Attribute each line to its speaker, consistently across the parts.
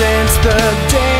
Speaker 1: since the day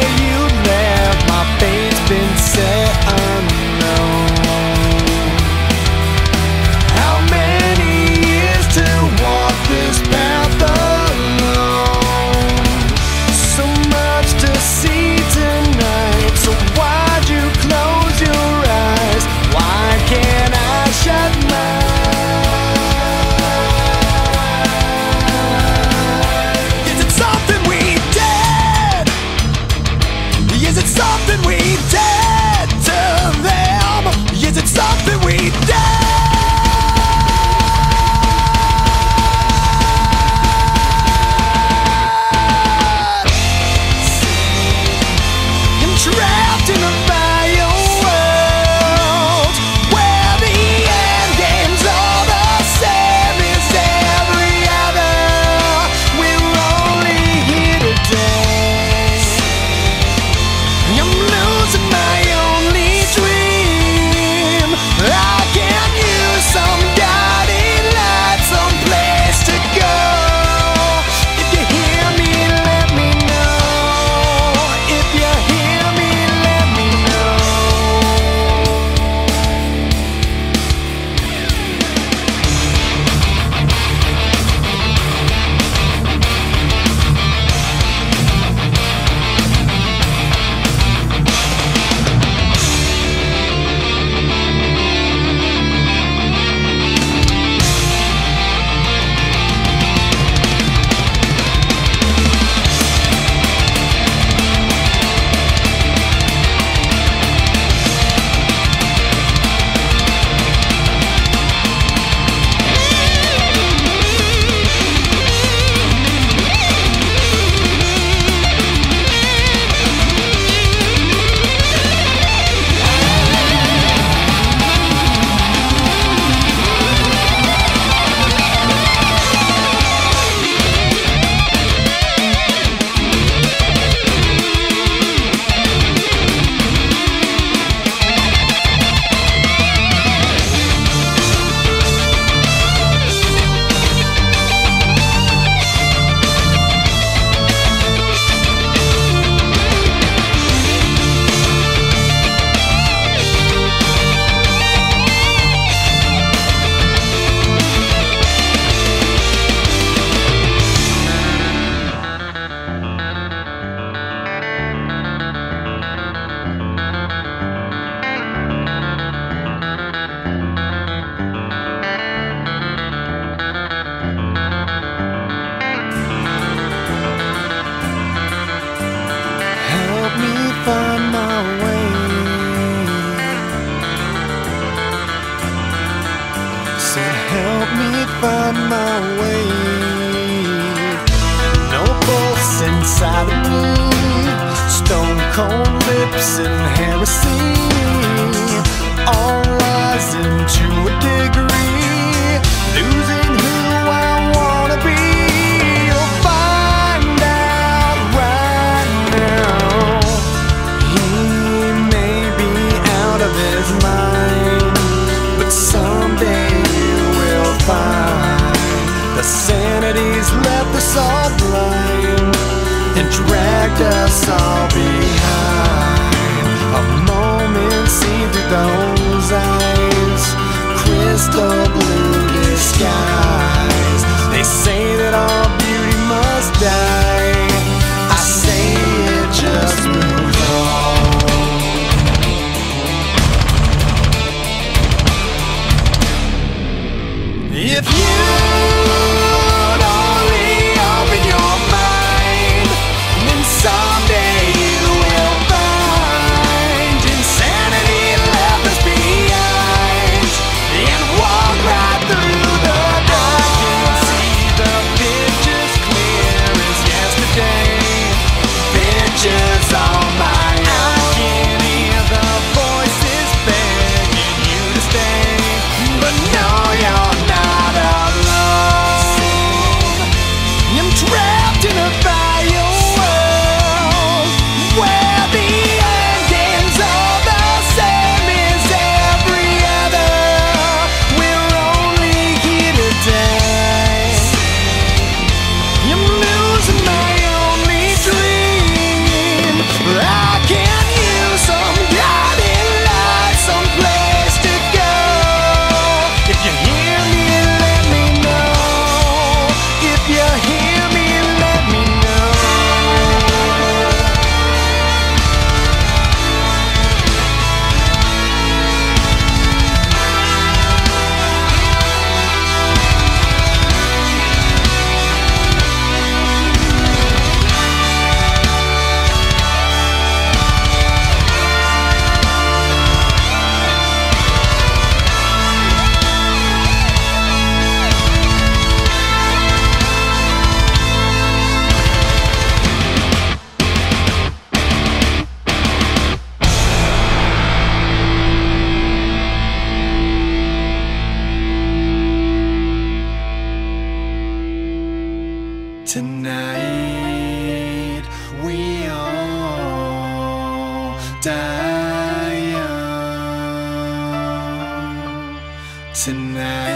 Speaker 1: Tonight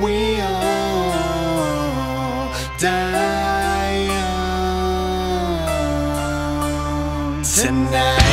Speaker 1: we all die young. Tonight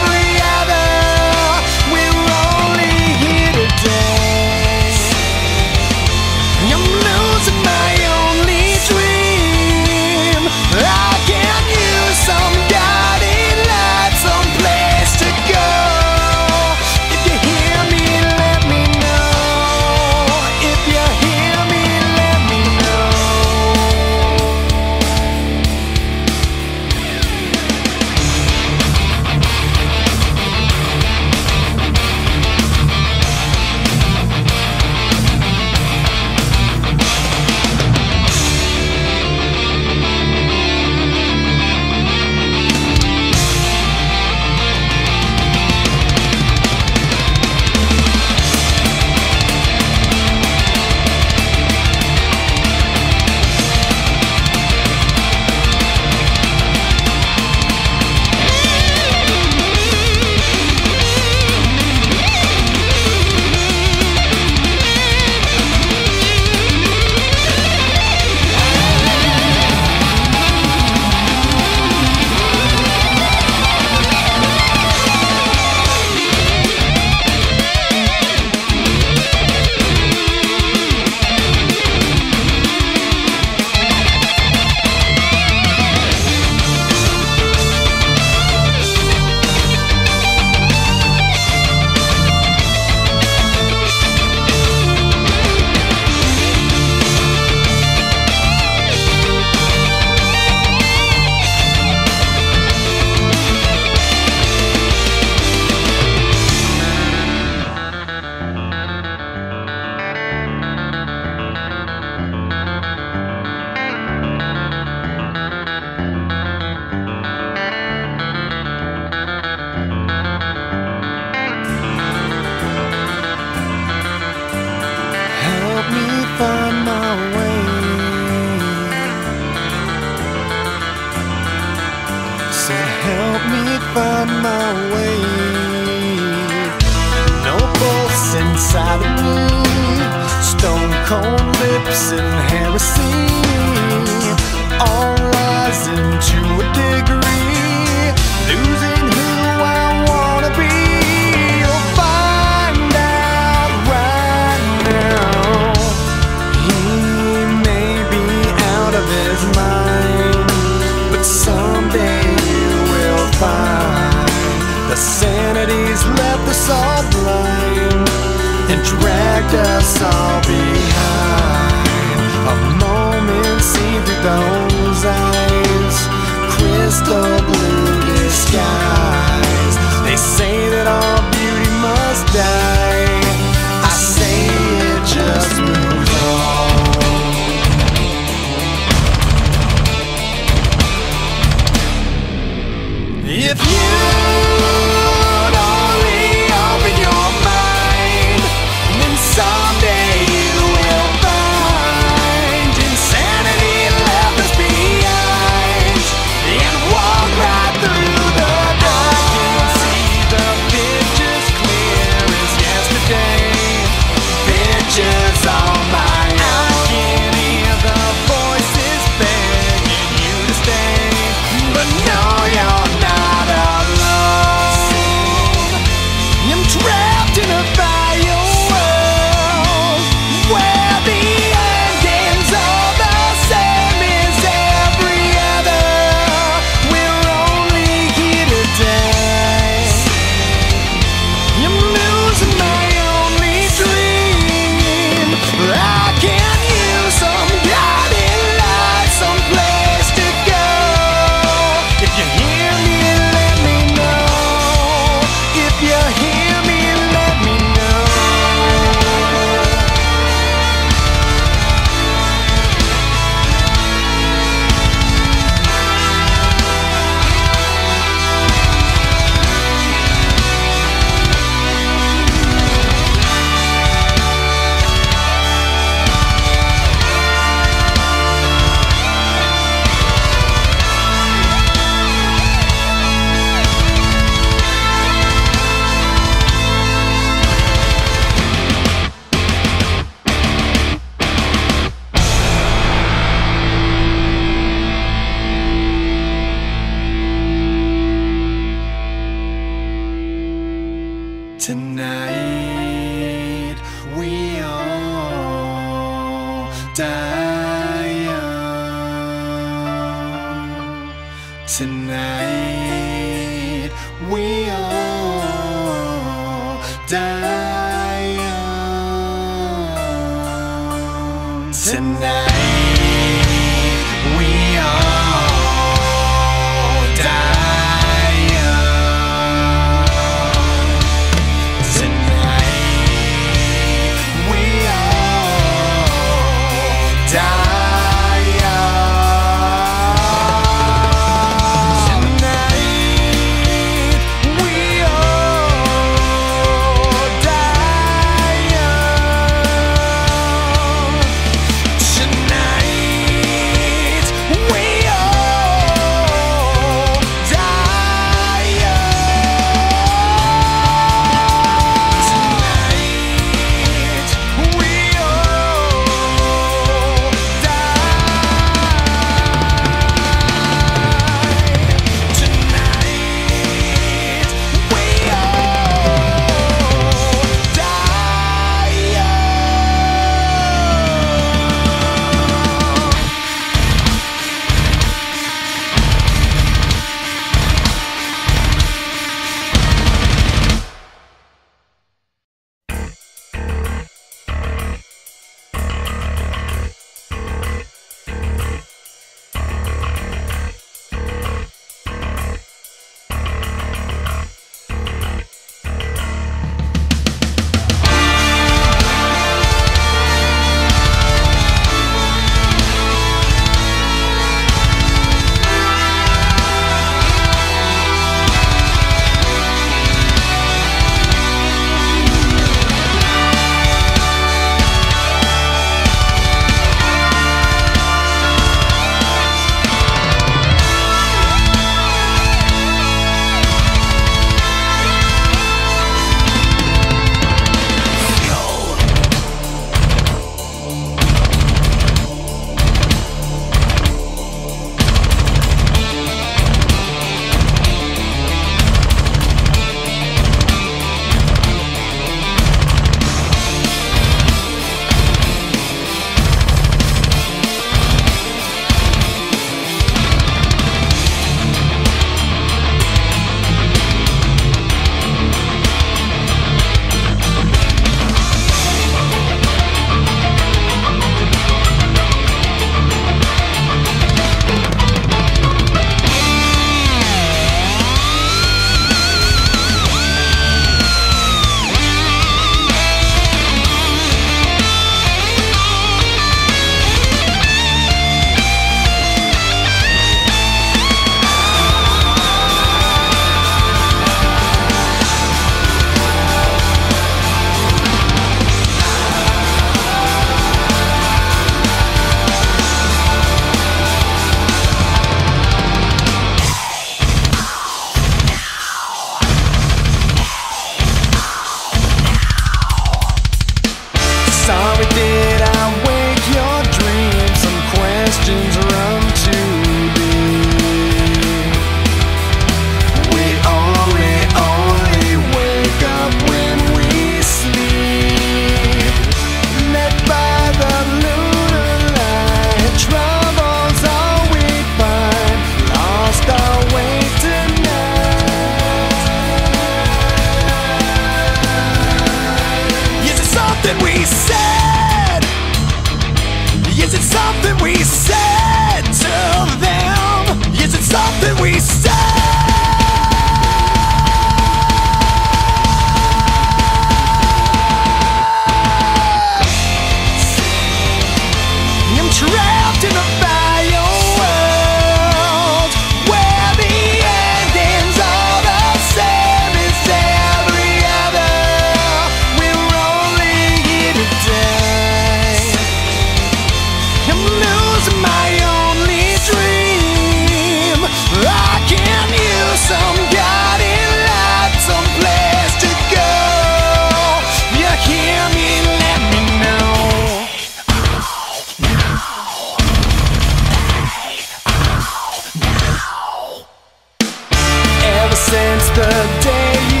Speaker 1: Since the day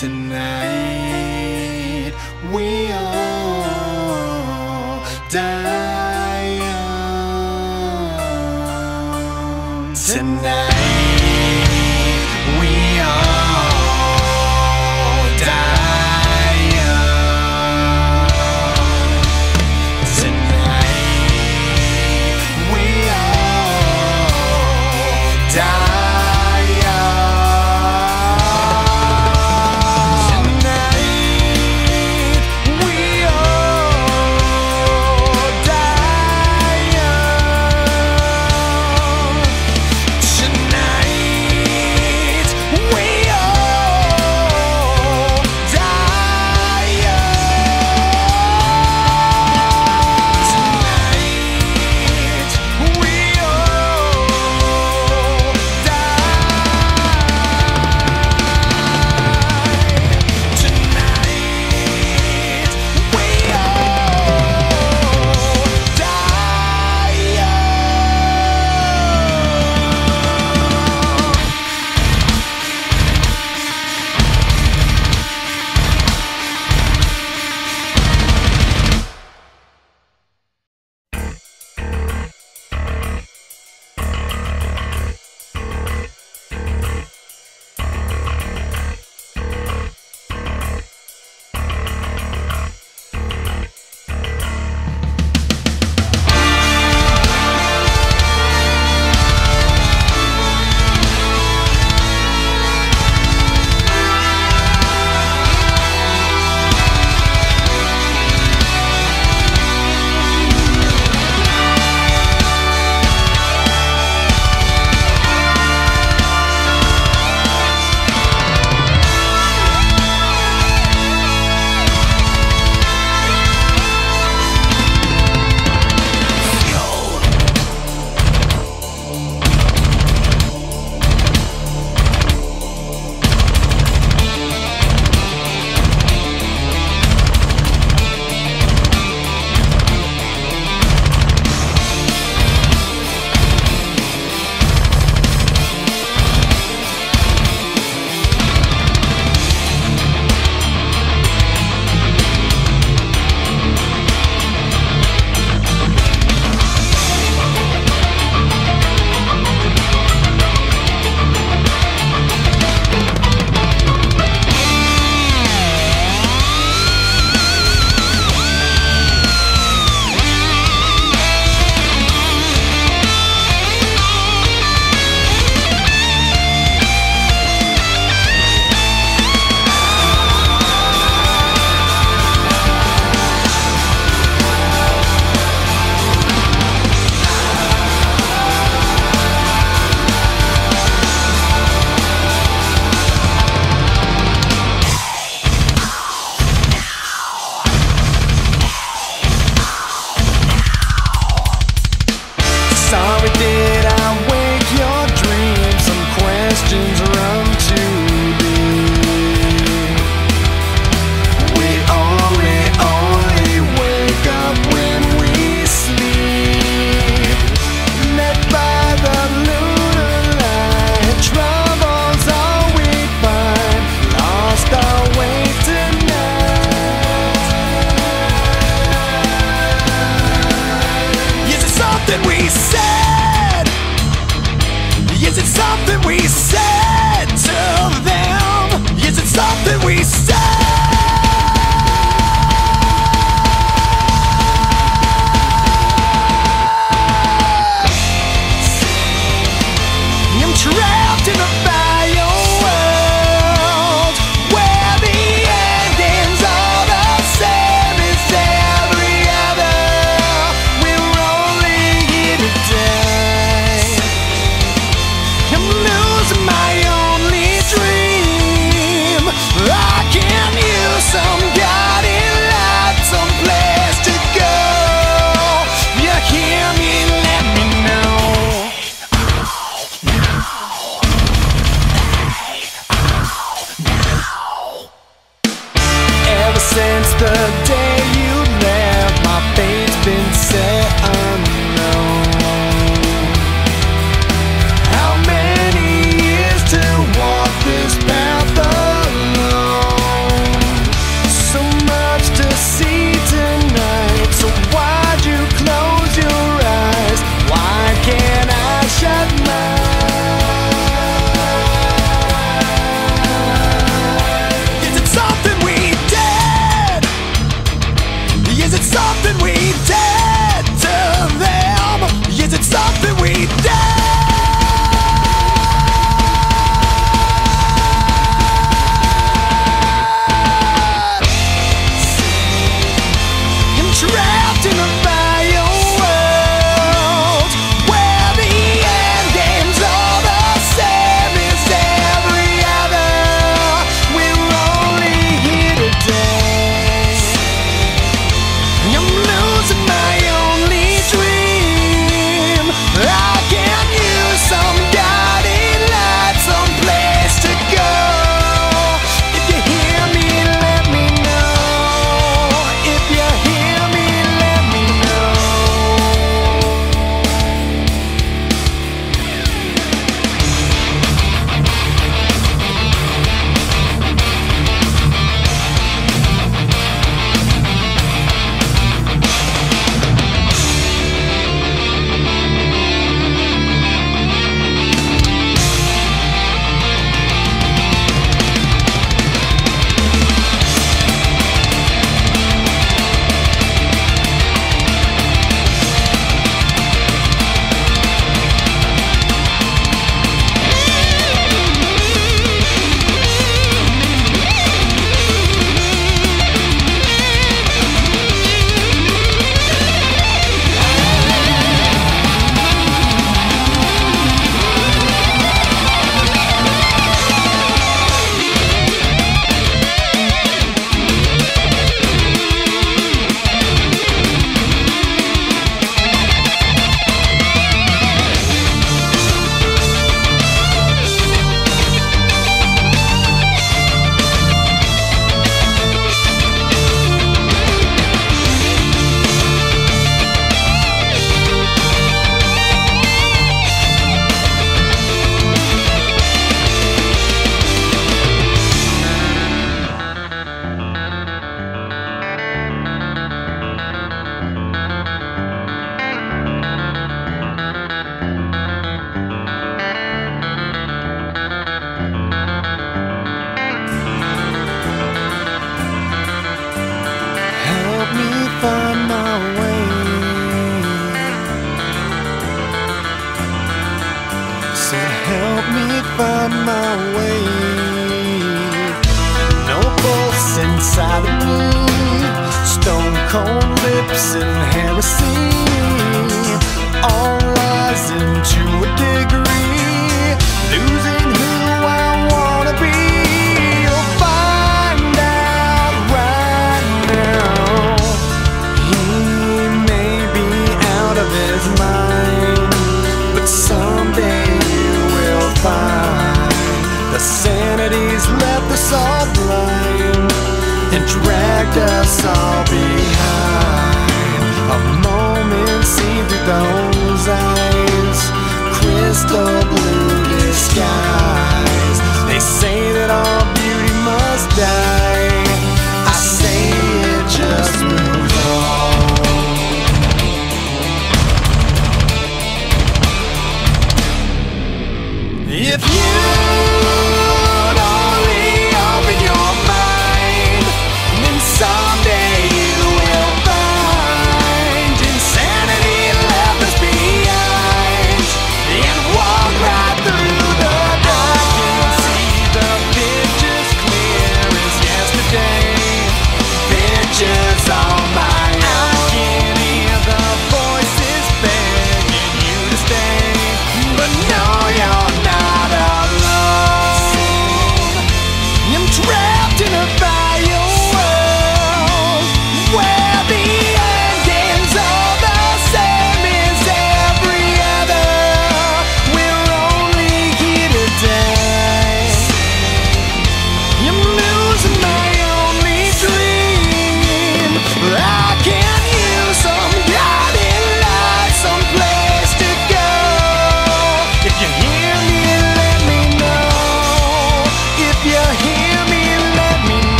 Speaker 1: Tonight. We all die